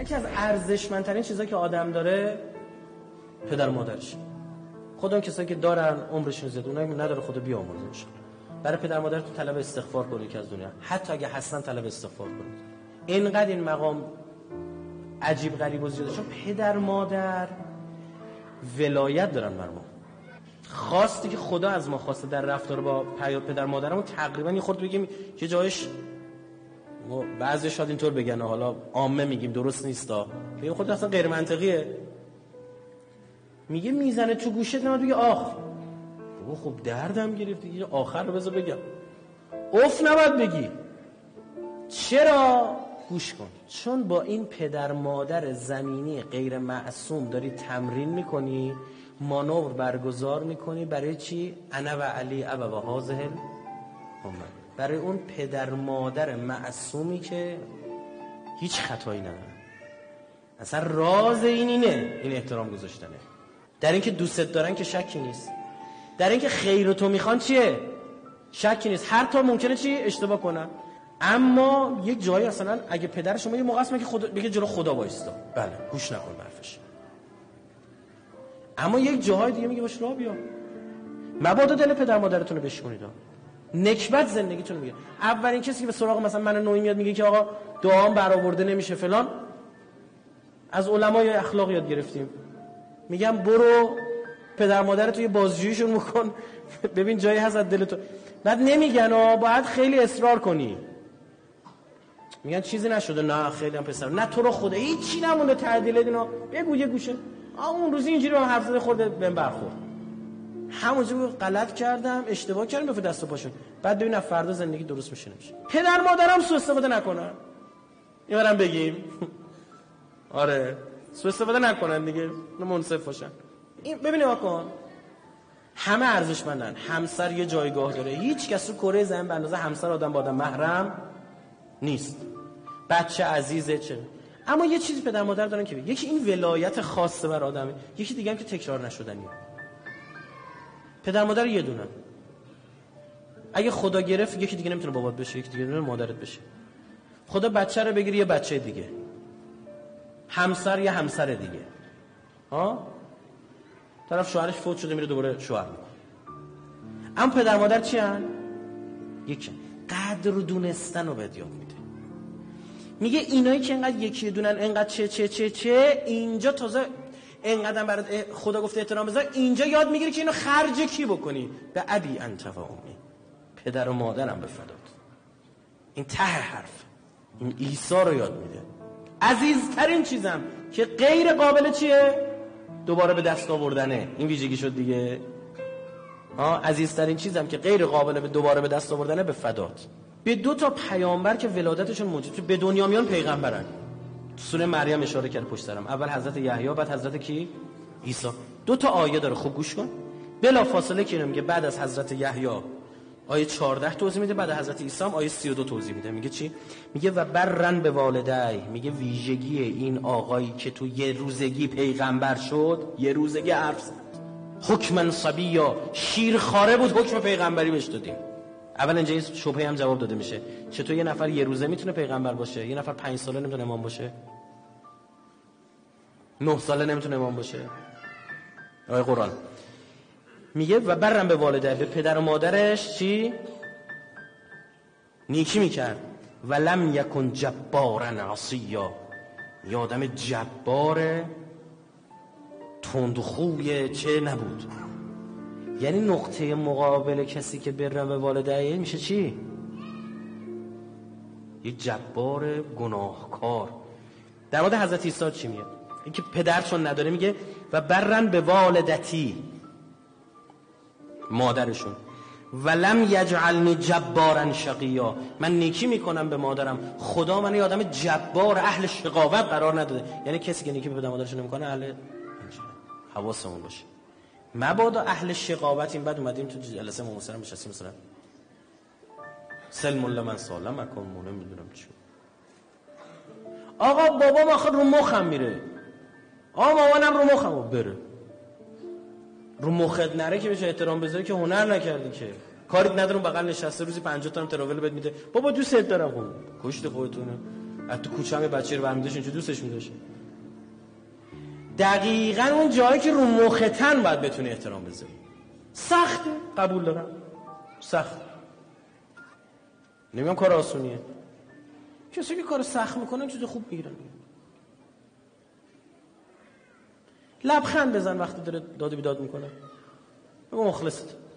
یکی از ارزشمندترین چیزایی که آدم داره پدر مادرش. خود اون کسایی که دارن عمرشون زیاد اونایی نداره خدا بیامرزش برای پدر مادر تو طلب استغفار کنید که از دنیا. حتی اگه هستن طلب استغفار کنید اینقدر این مقام عجیب غریب و زیاده. چون پدر مادر ولایت دارن بر ما. خواستی که خدا از ما خواسته در رفتار با پدر مادرمون تقریبا یه خورد بگیم که جایش بعضی شاید اینطور بگن حالا عامه میگیم درست نیستا. که خود اصلا غیر منطقیه. میگه می‌زنه تو گوشت نمید بگه آخ. بگو خب دردم گرفت دیگه آخر رو بذار بگم. اوف نباید بگی. چرا؟ گوش کن. چون با این پدر مادر زمینی غیر معصوم داری تمرین می‌کنی مانور برگزار می‌کنی برای چی؟ انا و علی ابا و حاضه برای اون پدر مادر معصومی که هیچ خطایی نداره. اصلا راز این اینه این احترام گذاشتنه. در اینکه دوستت دارن که شکی نیست. در اینکه خیر تو می‌خوان چیه؟ شکی نیست. هر تا ممکنه چی؟ اشتباه کنن. اما یک جایی اصلا اگه پدر شما یه موقع که خدا بگه جلو خدا وایستا. بله گوش نکن حرفش. اما یک جاهای دیگه میگه باش راه بیا مبادا دل پدر مادرتون رو بشکنید نکبت زندگیتون میگه. اولین کسی که به سراغ مثلا من نوعی میاد میگه که آقا دعام برآورده نمیشه فلان. از علمای اخلاق یاد گرفتیم. میگم برو پدر مادر توی بازجوییشون میکن ببین جایی هست از دل تو. بعد نمیگن و باید خیلی اصرار کنی. میگن چیزی نشده. نه خیلی هم پسر. نه تو رو خدا. هیچی نمونده تعدیل اینا بگو یه گوشه. اون روزی اینجوری هم حرف زده خورده بهم برخورد. همونجا غلط کردم اشتباه کردم به دست و پاشون. بعد ببینم فردا زندگی درست میشه نمیشه. پدر مادرم سو استفاده نکنن. اینورم بگیم. آره. سو استفاده نکنن دیگه. منصف باشن. این ببینید کن همه ارزشمندن. همسر یه جایگاه داره. هیچ کس رو کره زمین به اندازه همسر آدم با آدم محرم نیست. بچه عزیزه چه. اما یه چیزی پدر مادر دارن که یکی این ولایت خاصه بر آدمه. یکی دیگه هم که تکرار نشدنیه. پدر مادر یه دونه. اگه خدا گرفت یکی دیگه نمی‌تونه بابات بشه یکی دیگه نمی‌تونه مادرت بشه. خدا بچه رو بگیری یه بچه دیگه. همسر یه همسر دیگه. ها؟ طرف شوهرش فوت شده میره دوباره شوهر اما پدر مادر چی هن؟ یکی. قدر و دونستن رو بهت یاد میده. میگه اینایی که انقدر یکی دونن انقدر چه چه چه چه اینجا تازه انقدر برات خدا گفته احترام بذار اینجا یاد می‌گیری که اینو خرج کی بکنی؟ به ابی انت و امی پدر و مادرم به فدات. این ته حرف این عیسی رو یاد میده. عزیزترین چیزم که غیر قابل چیه؟ دوباره به دست آوردنه. این ویژگی شد دیگه. ها عزیزترین چیزم که غیر قابل به دوباره به دست آوردنه به فدات. به دو تا پیامبر که ولادتشون موجود به دنیا میان پیغمبرن. سوره مریم اشاره کرد پشت سرم. اول حضرت یحیی بعد حضرت کی؟ عیسی. دو تا آیه داره. خوب گوش کن. بلا فاصله که میگه؟ بعد از حضرت یحیی. آیه 14 توضیح میده بعد حضرت عیسی هم آیه 32 توضیح میده. میگه چی؟ میگه و برن به والدی. میگه ویژگی این آقایی که تو یه روزگی پیغمبر شد یه روزگی زد حکمن صبیا. شیر خاره بود حکم پیغمبری بهش دادیم. اول اینجا این شبهه هم جواب داده میشه. چطور یه نفر یه روزه می‌تونه پیغمبر باشه؟ یه نفر پنج ساله نمی‌تونه امام باشه؟ نه ساله نمی‌تونه امام باشه. آیه قرآن. میگه و برم به والده به پدر و مادرش چی؟ نیکی می‌کرد. و لم یکن جبارا عصیا. یه آدم جبار تند خوبیه چه نبود. یعنی نقطه مقابل کسی که برن به والده میشه چی؟ یه جبار گناهکار. در مورد حضرت عیسی چی میگه؟ اینکه پدر چون نداره میگه و برن به والدتی. مادرشون. ولم یجعلنی جبارا شقیا. من نیکی می‌کنم به مادرم. خدا من یه آدم جبار اهل شقاوت قرار نداده. یعنی کسی که نیکی به پدر مادرش نمی‌کنه اهل حواسمون باشه. مبادا اهل این بعد اومدیم تو جلسه ما مثلا بشستیم مثلا سلم الله من سالم اکن مونه می‌دونم چی. آقا بابا ما رو مخم میره. آقا مامانم رو مخم. بره. رو مخت نره که بهش احترام بذاری که هنر نکردی که. کاریت ندارم بغل نشسته روزی 50 تا تراول بهت میده. بابا دوست دارم. خون کشت خودتونه. از تو کوچه بچه رو برمیداشت اینجا دوستش میداشت. دقیقا اون جایی که رو مختن باید بتونی احترام بذاری. سخته قبول دارم. سخت. نمیگم کار آسونیه. کسی که کار سخت می‌کنن چیز خوب می‌گیرن لبخند بزن وقتی داره داد بیداد می‌کنه. بگو مخلصت.